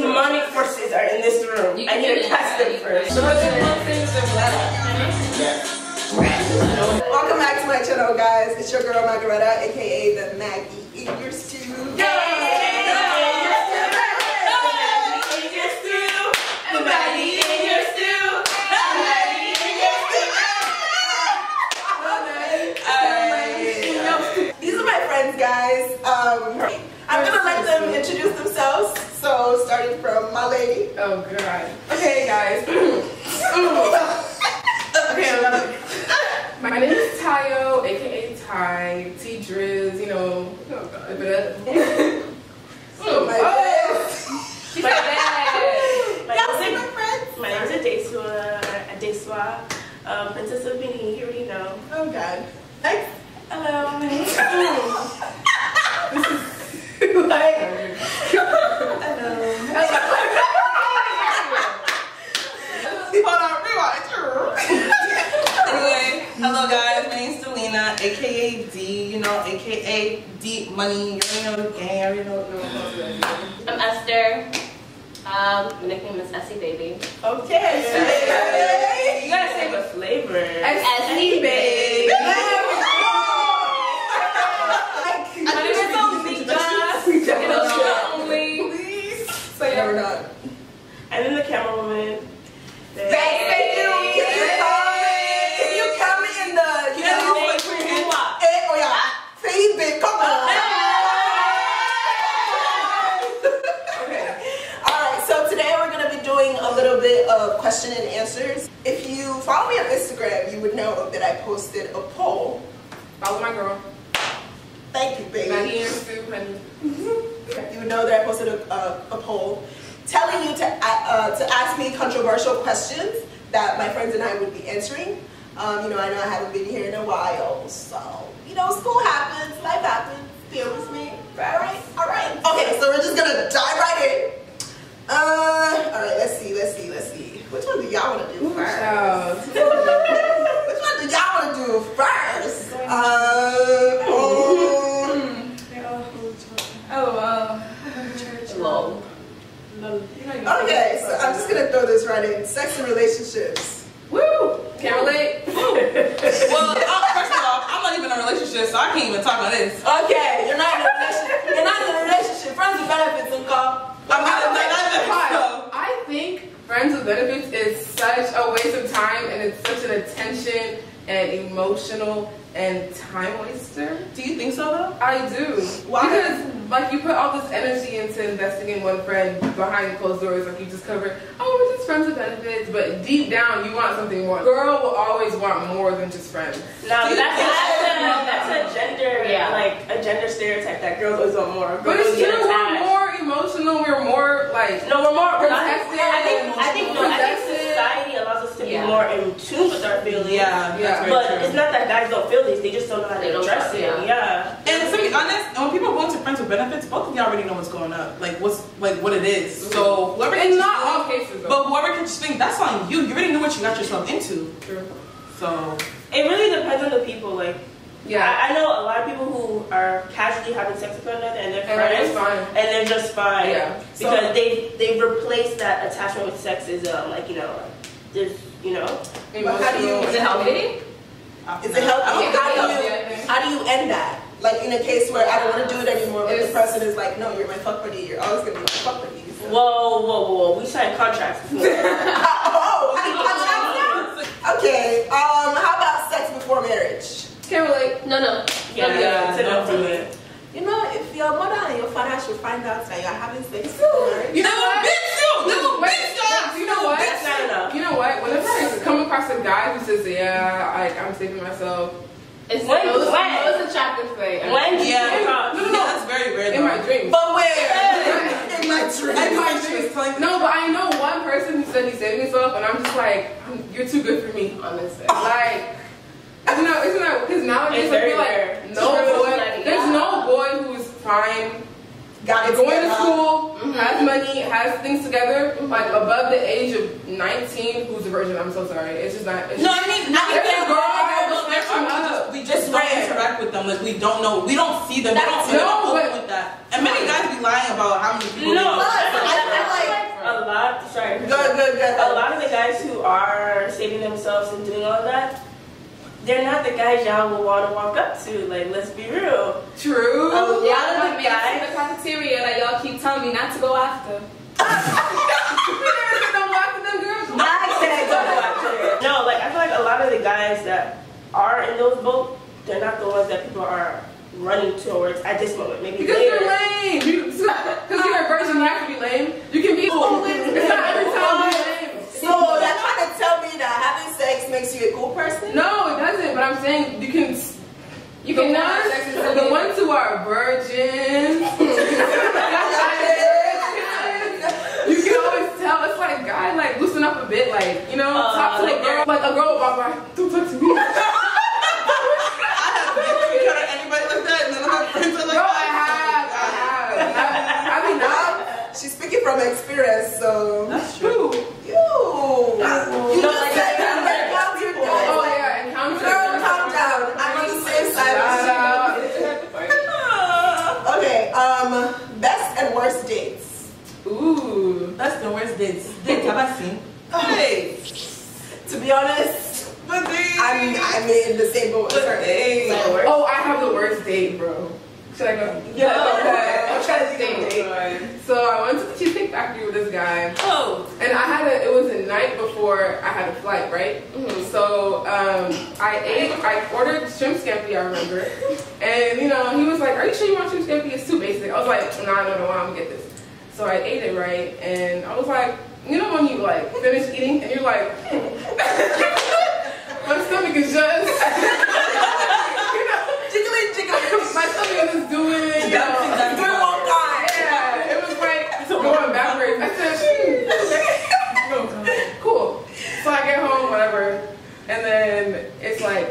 demonic forces are in this room. You I need to get cast it. them first. Welcome back to my channel, guys. It's your girl Margaretta, aka the Maggie in your stew. These are my friends, guys. Um, I'm gonna let them introduce themselves. So, starting from my lady. Oh god. Okay, guys. okay, my name is Tayo, aka Ty, T Driz, you know. Oh god, but Oh, my best. my bad. My Y'all name see is my friends? my name is Adesuwa, Adeswa, um, Princess of Benin. You already know. Oh god. Next. Hello, my name is like, Hold on, rewind. anyway, hello guys, my name's Dilinna, aka D, you know, aka D Money. You already know the gang, I already know what I'm Esther. Um, my nickname is Essie Baby. okay. You gotta say the flavor. Essie Baby. My name is Omega. Only. Please. Say never not. And then the camera woman. Thank you. Can you comment? Can you comment in the, you know, eh, oh yeah, Facebook, come on. Alright, so today we're going to be doing a little bit of question and answers. If you follow me on Instagram, you would know that I posted a poll. Follow my girl. Thank you, baby. Maggie and Sue, honey. You would know that I posted a, a, a poll telling you to, uh, uh, to ask me controversial questions that my friends and I would be answering. Um, you know, I know I haven't been here in a while, so, you know, school happens, life happens, deal with me. All right, all right. Okay, so we're just gonna dive right in. Uh, all right, let's see, let's see, let's see. Which one do y'all wanna do first? Which one do y'all wanna do first? Uh, um, Oh, wow. Lol. Okay, so I'm just gonna throw this right in. Sex and relationships. Woo! Can't relate. Well, uh, first of all, I'm not even in a relationship, so I can't even talk about this. Okay, you're not in a relationship. You're not in a relationship. Friends with benefits and call. I'm not in a. I think Friends with Benefits is such a waste of time and it's such an attention and emotional and time waster. Do you think so though? I do. Why? Because like you put all this energy into investing in one friend behind closed doors, like you just covered, oh just friends with benefits, but deep down you want something more. Girl will always want more than just friends. No, Do that's, that's, a, that's a gender, Yeah. like a gender stereotype that girls always want more. But it's get true, we're more emotional, we're more like No, we're more. we're Protective I think. and I think. No, I think possessive. Society allows us to Yeah. be more in tune with our feelings. Yeah, Yeah. But true. it's not that guys don't feel these; they just don't know how They to address it. yeah. Yeah. And to be honest, when people go into friends with benefits, both of y'all already know what's going up, like what's like what it is. So mm-hmm. whoever in catches not all cases though. but whoever catches thing, that's on you. You already knew what you got yourself into. True. So It really depends on the people. Like, Yeah. I, I know a lot of people who are casually having sex with one another and they're And friends, just and they're just fine. Yeah. Because So- they they replaced that attachment with sexism. Like, you know, there's, you know. But how do you- Is it healthy? Is it healthy? I don't How do you how do you end that? Like in a case where I don't want to do it anymore, but the person is like, no, you're my fuck buddy. You're always gonna be my fuck buddy. So- Whoa, whoa, whoa! We signed contracts before. oh, I contract Okay. Um, how about sex before marriage? Can't relate. No, no. yeah, Yeah, don't do it. You know, if your mother and your father should find out that you're having sex before marriage, You know what? bitch, you, little Wait, bitch, wait, you know what? That's not enough. You know what? Whenever I come across a guy who says, "Yeah, I, I'm saving myself," It's When- the most, when? most attractive thing. When do you Yeah, come across? no, no, no, that's very rare. in my dreams. but where? in my dreams. In my dreams, like No, but I know one person who said he's saving himself, and I'm just like, "You're too good for me." Honestly. Like, isn't that, isn't that, because nowadays it's I feel like no boy, there's no boy who's prime, Got going together. to school, mm-hmm. has money, has things together, mm-hmm. like above the age of 19, who's a virgin. I'm so sorry. It's just not. It's no, just, I mean, not even there's girl we just don't right. interact with them. Like we don't know, we don't see them. That's, we don't, no, with that. And many guys be lying about how many people. No, I, feel like a lot. Sorry. Good, good, good. A lot of the guys who are saving themselves and doing all that they're not the guys y'all will want to walk up to. Like, let's be real. True. A lot Y'all of put the me in the cafeteria that y'all keep telling me not to go after. Don't walk with them girls. I said go after. No, like I feel like a lot of the guys that are in those boats, they're not the ones that people are running towards at this moment. Maybe Because later. you're lame. Because you're a virgin, you have to be lame. You can be. Oh, it's not every time you're lame. So you're trying to tell me that having sex makes you a cool person? No, it doesn't. But I'm saying you can. You the can ones, have sex with the ones who are virgins, you can always tell. It's like, guy, like loosen up a bit, like you know, Uh, talk to like a girl. Like a girl will walk by, don't talk to me. I have never encountered anybody like that. None of my friends are like Bro. I have, I have. I, I mean, now. She's speaking from experience, so. That's true. Ooh. That's the worst dates. Dates have I seen? Hey. To be honest, But they. I'm I'm in the same boat as her. Oh, I have the worst date, bro. Should I go? Yeah, Oh, okay. I'm trying to think. of a date. So I went to the Cheesecake Factory with this guy, Oh. and I had a. It was a night before I had a flight, right? So um, I ate. I ordered shrimp scampi. I remember, and you know he was like, "Are you sure you want shrimp scampi? It's too basic." I was like, "No, I don't know. Why I'm gonna get this." So I ate it right, and I was like, you know when you like finish eating and you're like, my stomach is just. you know, Jiggly, jiggly. my stomach is doing, you know, Dancing, dancing. Doing one guy. yeah, it was like going backwards. I said, hmm, okay. cool. So I get home, whatever, and then it's like,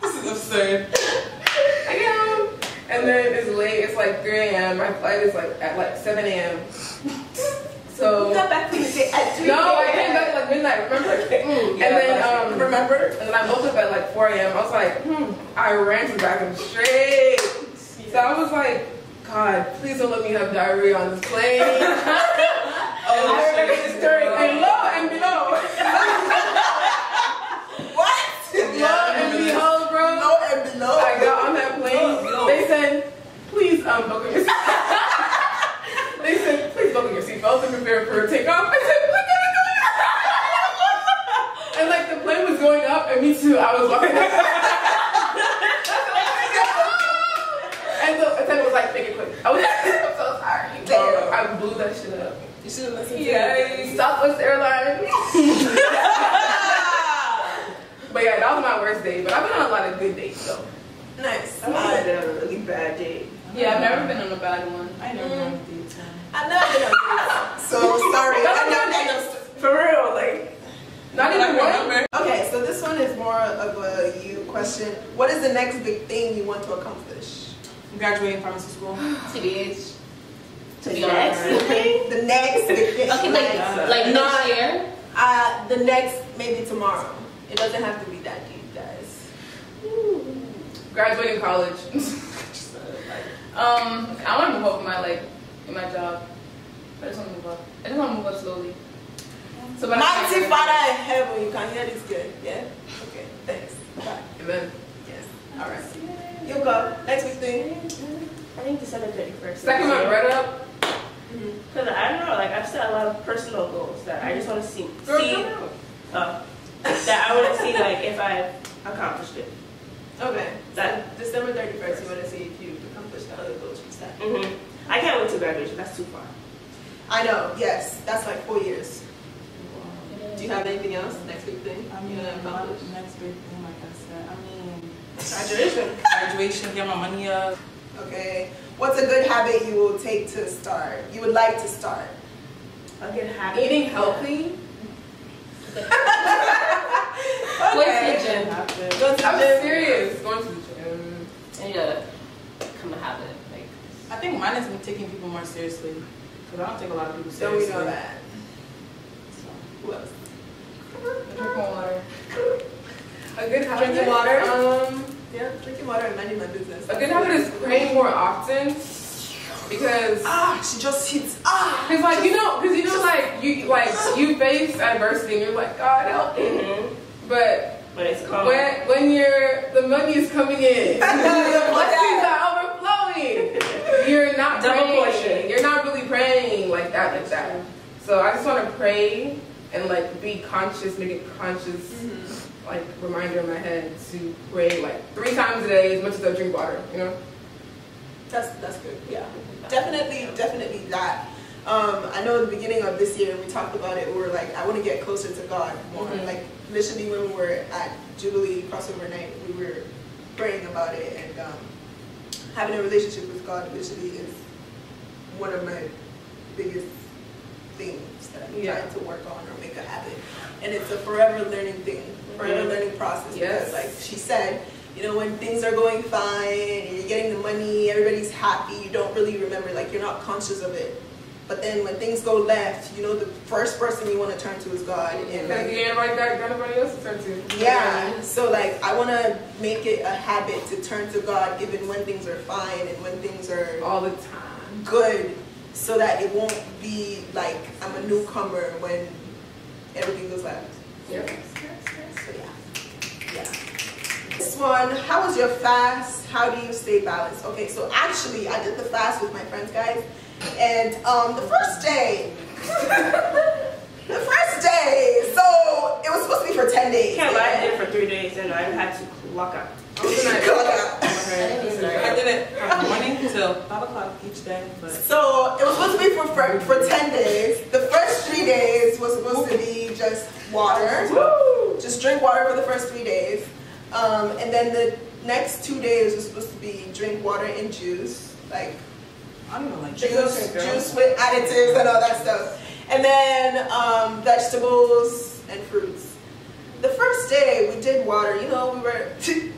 This is absurd. I get home, and then it's late. It's like 3 a.m. My flight is like at like 7 a.m. So You got back the date at 3 no, I came back like midnight. Remember? Mm, and then um, remember? And then I woke up at like 4 a.m. I was like, hmm. I ran to the bathroom straight. So I was like, God, please don't let me have diarrhea on this plane. Oh, I remember this story and below, What? lo and behold, bro, No and below. I got on that plane. No. They said, please um, buckle your seatbelt. they said, please buckle your seatbelt and prepare for takeoff. I said, look at it going up. And like the plane was going up, and me too. I was walking. and the attendant was like, make it quick. I was like, I'm so sorry. Bro, I blew that shit up. You should have listened to Yay. Southwest Airlines. but yeah, that was my worst date. But I've been on a lot of good dates though. it. Nice. I've Uh, been on a really bad date. Yeah, I've never been on a bad one. I never went on dates. I've never been on dates. So sorry. I know, I know. For real, like Not I even one. remember. Okay, so this one is more of a you question. What is the next big thing you want to accomplish? Graduating pharmacy school. TBH. To be next honest. thing. The next big thing. Okay, like, like Not- next year. Uh, the next, maybe tomorrow. It doesn't have to be that deep, guys. Graduating college. Um, I want to move up in my like in my job. I just want to move up. I just want to move up slowly. So, but I- Mighty Father in heaven, you can hear this good, yeah? Okay, thanks. Bye. Amen. Yes. All right. You go. Next big thing. I think December 31st. Second my right up. Because I don't know, like I've set a lot of personal goals that I just want to see, Girl, see uh, that I want to see like if I accomplished it. Okay. That- So December 31st, you want to see if you accomplished the other goals you set. hmm I can't wait to graduation. That's too far. I know, yes. That's like four years. Do you have anything else? Next big thing? I you mean, want to accomplish? next big thing, like I said. I mean, Graduation. graduation, get my money up. Okay. What's a good habit you will take to start? You would like to start? I'll get happy. Eating healthy. What's the gym? Go to I'm gym. serious. Going to the gym. I need to come to habit. Like, I think mine is me taking people more seriously. Because I don't take a lot of people seriously. So we know that. So. Who else? Drink more water. A good habit. Drinking water? Um, Yeah, drinking water and minding my business. a good habit is praying more often. because Ah, she just hits. Ah. Cause like you know, cause you know, like you like you face adversity and you're like, God help me. Mhm. But But it's calm. when when you're the money is coming in, the blessings are overflowing. You're not Double praying. portion. You're not really praying like that, like that. So I just want to pray and like be conscious, make it conscious, like reminder in my head to pray like three times a day as much as I drink water. You know. That's that's good. Yeah, definitely, definitely that. Um, I know in the beginning of this year we talked about it. We were like, I want to get closer to God more. Mhm. Like literally when we were at Jubilee crossover night, we were praying about it and um, having a relationship with God. Literally is one of my biggest things that I'm Yeah. trying to work on or a habit. And it's a forever learning thing, forever learning process. Yes. Because like she said, you know, when things are going fine you're getting the money, everybody's happy, you don't really remember, like you're not conscious of it. But then when things go left, you know, the first person you want to turn to is God. And like, ain't right got nobody else to turn to. yeah, so like I want to make it a habit to turn to God even when things are fine and when things are All the time. good so that it won't be like I'm a newcomer when everything goes left. Yep. So yeah. Yeah. This one, how was your fast? How do you stay balanced? Okay, so actually I did the fast with my friends guys and um the first day the first day, so it was supposed to be for 10 days. Can't lie, I did it for three days and I had to clock up. I was in that- I did it from morning till five o'clock each day, but So it was supposed to be for, for for ten days. The first three days was supposed to be just water, Woo! just drink water for the first three days, um, and then the next two days was supposed to be drink water and juice, like I don't even like juice, juice with additives and all that stuff, and then um, vegetables and fruits. The first day we did water. You know, we were we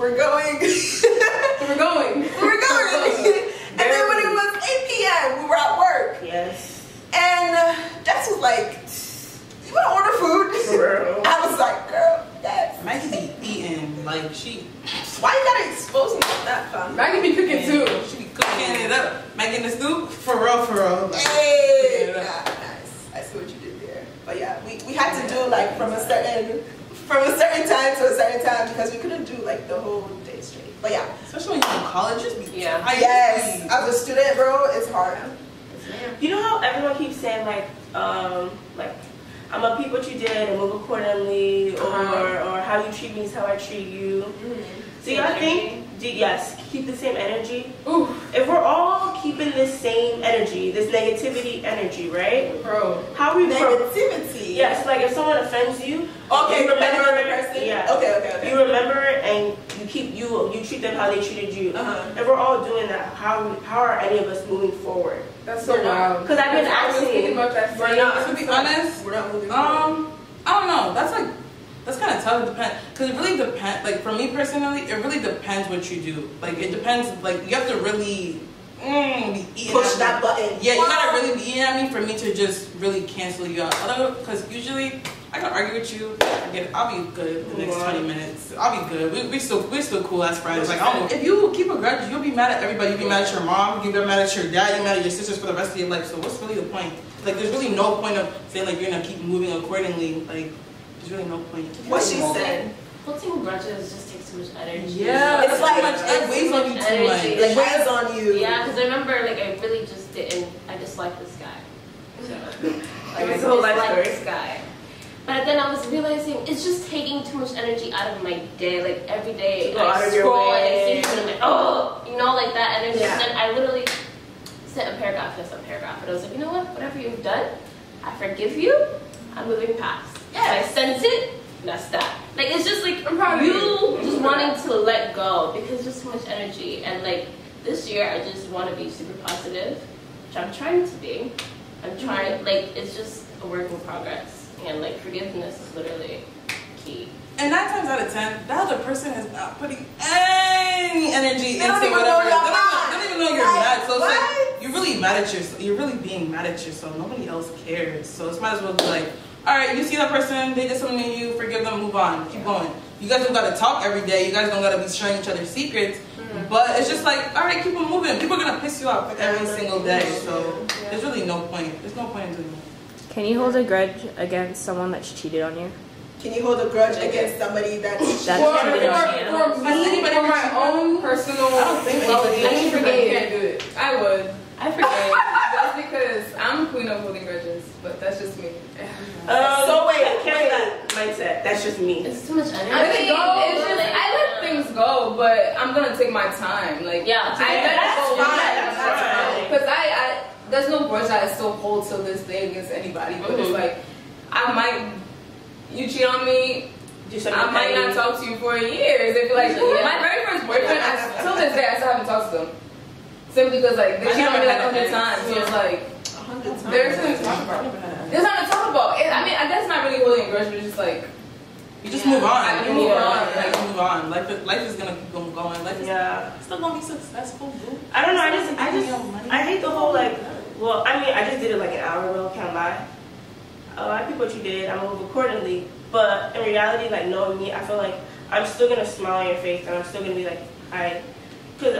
were going. We're going. We were going. and then when it was 8 p.m., we were at work. Yes. And uh, Dex was like, you want to order food? Girl. I was like, girl, yes. Maggie be eating like she Why you gotta expose me like that, fam? Maggie be cooking too. She be cooking it up, making the soup for real, for real. Like, Hey, cooking it yeah, up. nice. I see what you did there. But yeah, we, we had to do like from a certain from a certain time to a certain time because we couldn't do like the whole day straight. But yeah, Especially when you're in college, just be Yeah. tired. yes, as a student, bro, it's hard. You know how everyone keeps saying like, um, like, I'm gonna peep what you did and move accordingly, or Uh-huh. or how you treat me is how I treat you. So Same y'all energy. think, do, yes, keep the same energy. Ooh, If we're all keeping this same energy, this negativity energy, right? bro. How we pro- Negativity. Yes, like if someone offends you, Okay, you remember remember the person? Yeah. Okay, okay, okay. You remember it and you keep you you treat them how they treated you. Uh-huh. If we're all doing that, how how are any of us moving forward? That's so wild. Because not. wild. 'Cause I've been I was asking- thinking about that. We're same- not. To be honest, We're not moving forward. Um, I don't know. That's like that's kind of tough. It depends because it really depends. Like for me personally, it really depends what you do. Like it depends. Like you have to really mm, Push that button. Yeah, you gotta really be eating at me for me to just really cancel you out. Because usually I can argue with you. I get, I'll be good the next Wow. twenty minutes. I'll be good. We, we still we still cool as friends. Like I don't, if you keep a grudge, you'll be mad at everybody. You'll be mad at your mom. You'll be mad at your dad. You're mad at your sisters for the rest of your life. So what's really the point? Like there's really no point of saying like you're gonna keep moving accordingly. Like there's really no point. What she said. Holding grudges just takes too much energy. Yeah, It's it's like- like much. It weighs on you too much. It weighs on you. Yeah, because I remember like I really just didn't. I disliked this guy. So, like, It's I a whole life story. this guy. But then I was realizing it's just taking too much energy out of my day. Like every day I of your scroll and I see something, I'm like, oh, you know, like that energy. Yeah. And I literally sent a paragraph, just a paragraph, and I was like, you know what? Whatever you've done, I forgive you. I'm moving past. Yes. I sent it. That's that. Like it's just like I'm proud you you. just wanting to let go because there's too much energy. And like this year, I just want to be super positive, which I'm trying to be. I'm trying. Mm-hmm. Like it's just a work in progress, and like forgiveness is literally key. And nine times out of ten, the other person is not putting any energy They don't into even whatever. know you're they, don't even, they don't even know you're Like, mad. So it's what? like you're really mad at yourself. You're really being mad at yourself. Nobody else cares. So it's might as well be like, all right, you see that person, they did something to you, forgive them, move on, keep going. You guys don't gotta talk every day. You guys don't gotta be sharing each other's secrets. Mm-hmm. But it's just like, all right, keep it moving. People are gonna piss you off every single day, so there's really no point. There's no point in doing that. Can you hold a grudge against someone that's cheated on you? Can you hold a grudge against somebody that's That's For, cheated on you. for, for me, Has anybody for my own personal I don't think well-being, I I can't do it. I would. I forget. That's because I'm queen of holding grudges, but that's just me. Um, So wait, I can't wait. that mindset. That's just me. it's too much energy. I let it go. It's just I let things go, but I'm gonna take my time. Like Yeah, I let that's it go. fine, that's fine. Because I, I there's no grudge that I still hold till this day against anybody. But it's Mhm. like I might you cheat on me, I might not talk to you for years. If like Yeah. my very first boyfriend, I, till this day I still haven't talked to them. Simply because like they I cheated on me like a hundred an ex. times. So it's like A hundred times. There's There's a- talk about. there's nothing to talk about. It, I mean, I guess not really holding a grudge, but it's just like You just Yeah. move on. I You move move on, on. yeah. Like, you move on. Life, life is gonna keep on going. Life is Yeah. still gonna be successful, boo. I don't know. I just, I just, money. I hate the whole like. Well, I mean, I just did it like an hour ago. Can't lie. Oh, I think what you did. I'm gonna move accordingly. But in reality, like knowing me, I feel like I'm still gonna smile on your face, and I'm still gonna be like, I, because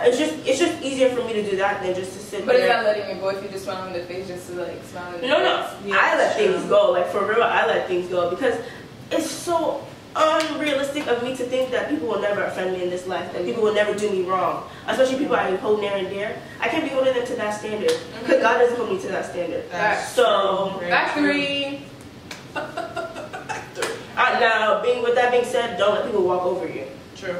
it's just, it's just easier for me to do that than just to sit But is there. that letting your boy if you just smile on the face just to like smile on No, no. Yeah, I let true. things go. Like for real, I let things go because it's so unrealistic of me to think that people will never offend me in this life. That people will never do me wrong. Especially people I hold near and dear. I can't be holding them to that standard because God doesn't hold me to that standard. That's So true. Very Back true. three. uh, now, being with that being said, don't let people walk over you. True.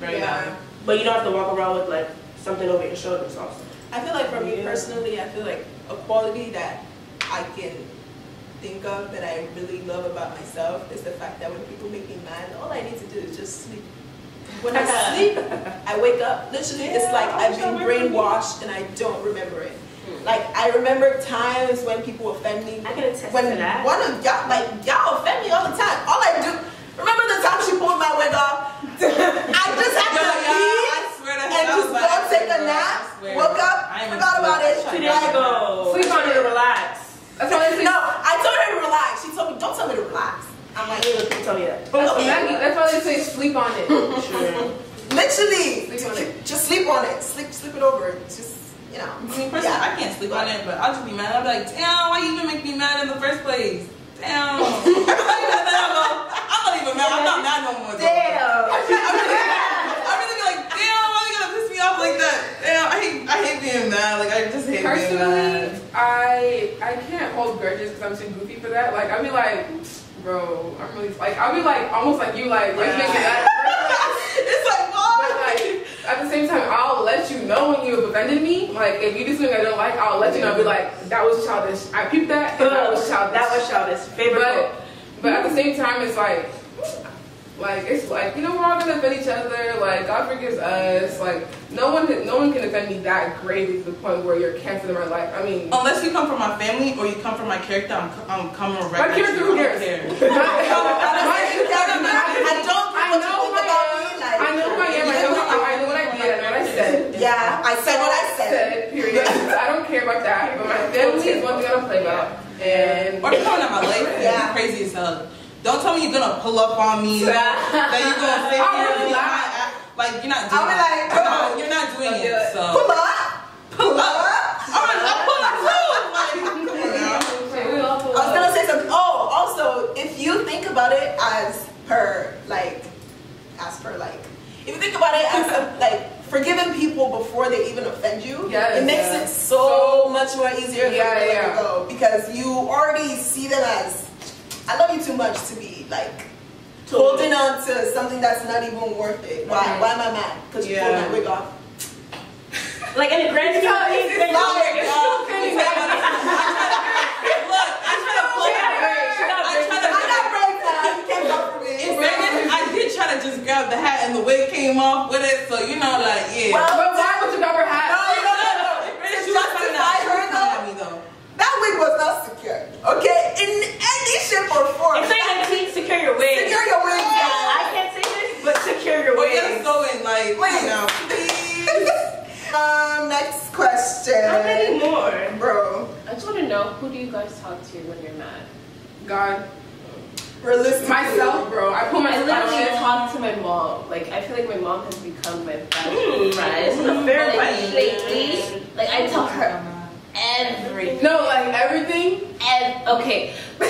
Very Yeah. valid. But you don't have to walk around with like something over your shoulders also. I feel like for me Yeah. personally, I feel like a quality that I can think of that I really love about myself is the fact that when people make me mad, all I need to do is just sleep. When I sleep, I wake up. Literally, it's like I I've been brainwashed and I don't remember it. Hmm. Like I remember times when people offend me. I can attest When to that. one of y'all, like y'all offend me all the time. All I do, remember the time she pulled my wig off? I just had Yo, to yo, leave I swear to and just go take a nap, woke up, I am forgot about it. Two days ago. Sleep on it. it. Relax. That's why they say. No, I told her to relax. She told me, don't tell me to relax. I'm like, Don't tell me that. That's, Maggie, that's why they say sleep on it. Sure. literally, Sleep on it. just sleep on it. Sleep, sleep it over. Just, you know. I mean, personally, Yeah. I can't sleep on it, but I'll just be mad. I'll be like, damn, why you even make me mad in the first place? Damn. I'm not even mad. I'm not mad no more. though. Damn. I really, I really be like, damn, why you gonna piss me off like that? Damn, I hate, I hate being mad. Like, I just hate being Personally, mad. I I can't hold grudges because I'm too goofy for that. Like I'll be like, bro, I'm really like I'll be like almost like you like why you make me it's like, But like at the same time, I'll let you know when you have offended me. Like if you do something I don't like, I'll let you know. I'll be like, that was childish. I peeped that, and that was childish. That was childish. Favorite But but at the same time, it's like. Like it's like you know we're all gonna offend each other. Like God forgives us. Like no one no one can offend me that gravely to the point where you're canceling my life. I mean, Unless you come from my family or you come from my character, I'm, I'm coming right My character, who I don't cares? care. I don't I know who I am. Like, I know who I am. I know, how, I know what I did. I know what I said. Yeah, I said what I said. Period. I don't care about that. But my family is one thing I don't play about. And Or coming at my life, Yeah. yeah. crazy as hell. Don't tell me you're gonna pull up on me, that, that you're gonna sit I'll here and be like, like you're not doing I'll be it. like, no, you're not doing it. it. So Pull up. Pull up. I'm I'm pull up too. Like, come on now. we all I was gonna say something. Oh, also, if you think about it as per like, as per like, if you think about it as some, like forgiving people before they even offend you, Yes, it makes yeah. it so, much more easier for Yeah, you to yeah. go because you already see them as, I love you too much to be like. Holding on to something that's not even worth it. Why? Mhm. Why am I mad? Because you pulled my wig off. Like in the grand scheme of things, they don't Like, care. oh, Look, I try to pull She got braids. She got I braids. try I to got braids now. You can't come for me. In fairness, I did try to just grab the hat and the wig came off with it, so you know, like, yeah. Well, but why would you ever No, have? no, no, no. In fairness, To she was coming justify at- she her was coming though, at me though. that wig was not secure. Okay? In any shape or form. It's like a team secure your wig. Secure your wig, I guys. can't say this, but secure your But wig. get us going, like, Please. you know. Please. um, next question. How many more? Bro. I just want to know who do you guys talk to when you're mad? God. Realistically. Myself, bro. I put I myself literally on talk to my mom. Like I feel like my mom has become my best Mm, friend. this is a fair like, question. lately, like I tell her everything. No, like everything. And okay,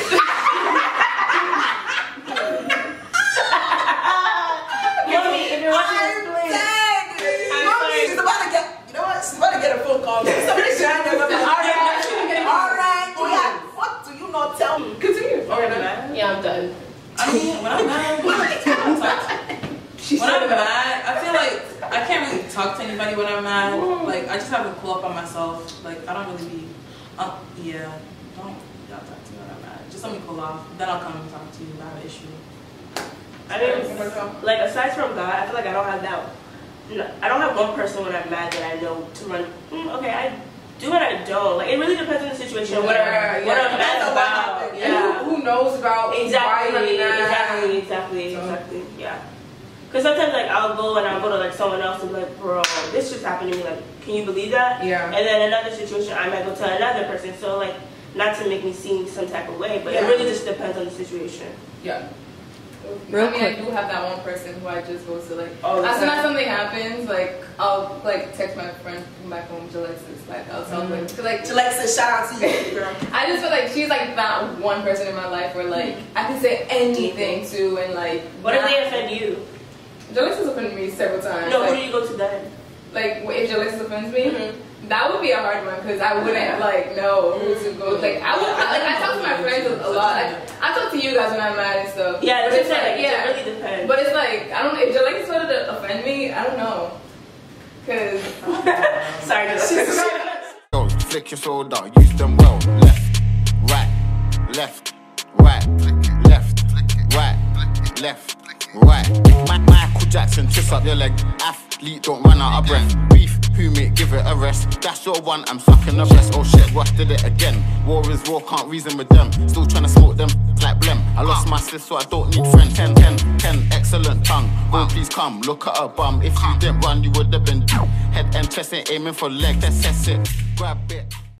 I mean, when I'm mad, when I'm mad, I feel like I can't really talk to anybody when I'm mad. Like I just have to cool up on myself. Like I don't really be, uh, yeah, don't y'all talk to me when I'm mad. Just let me cool off. Then I'll come and talk to you about an issue. I mean, like aside from God, I feel like I don't have that. No, I don't have one person when I'm mad that I know to run. Mm, okay, I do and I don't. Like it really depends on the situation. What I'm, Yeah, what. I'm mad Depends on what about. Yeah. Who, who knows about why Exactly, mad? exactly, exactly, So- exactly. Yeah. Because sometimes like I'll go and I'll go to like someone else and be like, bro, this just happened to me. Like, can you believe that? Yeah. And then another situation, I might go to another person. So like, not to make me seem some type of way, but Yeah. it really just depends on the situation. Yeah. Real I mean, quick. I do have that one person who I just go to like. Oh, as soon as something happens, like I'll like text my friend from back home, Alexis. Like I'll tell Mm-hmm. her, cause like Alexa, shout out to you, girl. I just feel like she's like that one person in my life where like I can say anything to and like. What if they offend you? Jalix has offended me several times. No, who do you go to then? like if Jalix offends me, Mhm. That would be a hard one because I wouldn't like know who to go. Mm-hmm. Like I would I, like I talk to my friends a lot. Like, I talk to you guys when I'm mad and stuff. Yeah, but it's like. Like, yeah. it really depends. But it's like I don't if Jalix wanted to offend me, I don't know. Cause Sorry, Yo, flick your shoulder, use them well. Left, right, left, right, left, right, left, right. Michael Jackson, twist up your leg. Athlete, don't run out of breath. Beef, who mate, give it a rest. That's your one, I'm sucking the breast. Oh shit, Russ did it again. War is war, can't reason with them. Still trying to smoke them like blem. I lost my sis, so I don't need friends. 10, 10, 10, excellent tongue. Oh, please come, look at her bum. If you didn't run, you would have been Head and chest ain't aiming for leg. Test it, grab it.